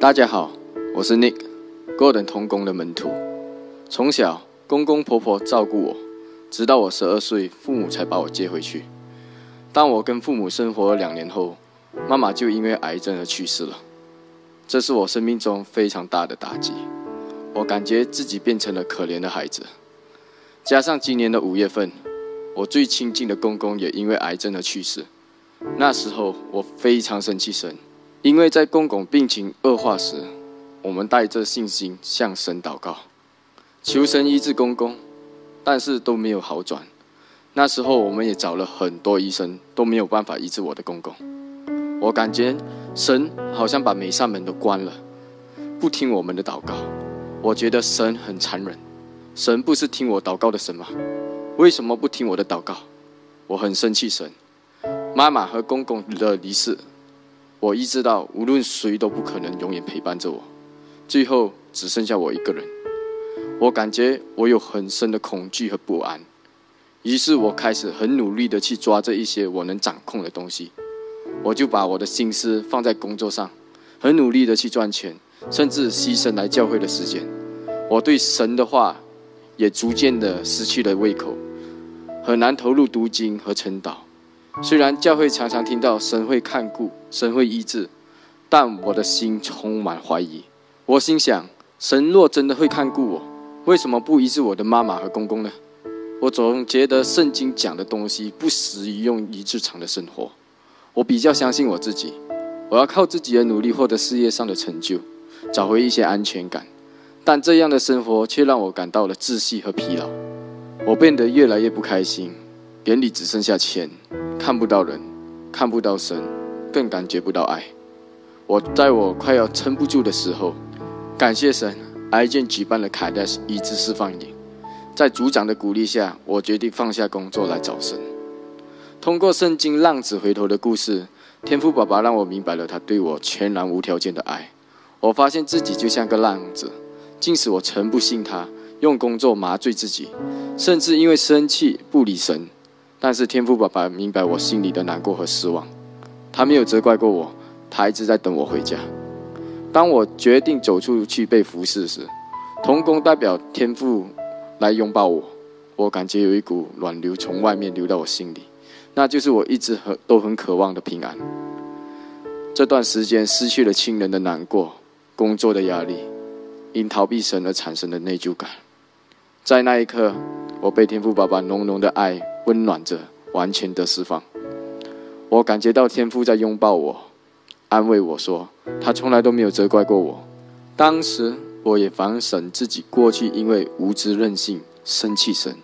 大家好，我是 Nick，Golden 童工的门徒。从小公公婆婆照顾我，直到我十二岁，父母才把我接回去。当我跟父母生活了两年后，妈妈就因为癌症而去世了。这是我生命中非常大的打击，我感觉自己变成了可怜的孩子。加上今年的五月份，我最亲近的公公也因为癌症而去世。那时候我非常生气神。因为在公公病情恶化时，我们带着信心向神祷告，求神医治公公，但是都没有好转。那时候我们也找了很多医生，都没有办法医治我的公公。我感觉神好像把每扇门都关了，不听我们的祷告。我觉得神很残忍，神不是听我祷告的神吗？为什么不听我的祷告？我很生气神。妈妈和公公的离世。我意识到，无论谁都不可能永远陪伴着我，最后只剩下我一个人。我感觉我有很深的恐惧和不安，于是我开始很努力的去抓这一些我能掌控的东西。我就把我的心思放在工作上，很努力的去赚钱，甚至牺牲来教会的时间。我对神的话也逐渐的失去了胃口，很难投入读经和晨祷。虽然教会常常听到神会看顾、神会医治，但我的心充满怀疑。我心想：神若真的会看顾我，为什么不医治我的妈妈和公公呢？我总觉得圣经讲的东西不适宜用于日常的生活。我比较相信我自己，我要靠自己的努力获得事业上的成就，找回一些安全感。但这样的生活却让我感到了窒息和疲劳。我变得越来越不开心，眼里只剩下钱。看不到人，看不到神，更感觉不到爱。我在我快要撑不住的时候，感谢神，癌健举办了凯戴斯医治释放营。在组长的鼓励下，我决定放下工作来找神。通过圣经浪子回头的故事，天父爸爸让我明白了他对我全然无条件的爱。我发现自己就像个浪子，即使我曾不信他，用工作麻醉自己，甚至因为生气不理神。但是天父爸爸明白我心里的难过和失望，他没有责怪过我，他一直在等我回家。当我决定走出去被服侍时，童工代表天父来拥抱我，我感觉有一股暖流从外面流到我心里，那就是我一直很都很渴望的平安。这段时间失去了亲人的难过，工作的压力，因逃避神而产生的内疚感，在那一刻，我被天父爸爸浓浓的爱。温暖着，完全的释放。我感觉到天父在拥抱我，安慰我说，他从来都没有责怪过我。当时我也反省自己过去因为无知任性生气神，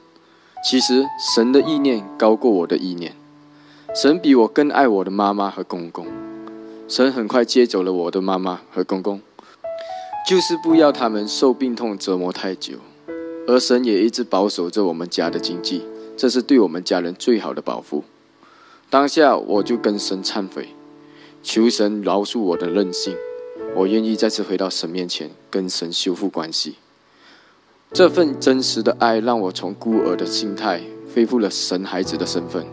其实神的意念高过我的意念。神比我更爱我的妈妈和公公。神很快接走了我的妈妈和公公，就是不要他们受病痛折磨太久。而神也一直保守着我们家的经济。这是对我们家人最好的保护。当下我就跟神忏悔，求神饶恕我的任性。我愿意再次回到神面前，跟神修复关系。这份真实的爱让我从孤儿的心态恢复了神孩子的身份，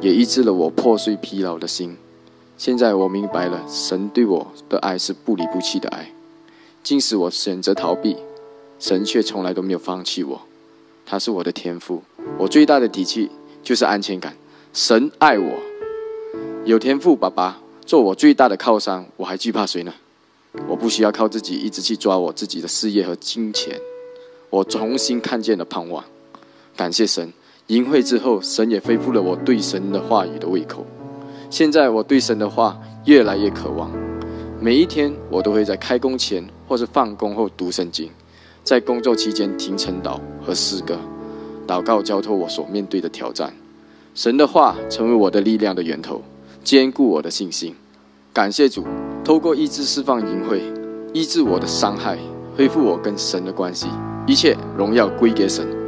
也医治了我破碎疲劳的心。现在我明白了，神对我的爱是不离不弃的爱。即使我选择逃避，神却从来都没有放弃我。他是我的天赋。我最大的底气就是安全感。神爱我，有天赋，爸爸做我最大的靠山，我还惧怕谁呢？我不需要靠自己一直去抓我自己的事业和金钱。我重新看见了盼望。感谢神，淫会之后，神也恢复了我对神的话语的胃口。现在我对神的话越来越渴望。每一天，我都会在开工前或是放工后读圣经，在工作期间听晨祷和诗歌。祷告交托我所面对的挑战，神的话成为我的力量的源头，坚固我的信心。感谢主，透过医治释放淫秽，医治我的伤害，恢复我跟神的关系，一切荣耀归给神。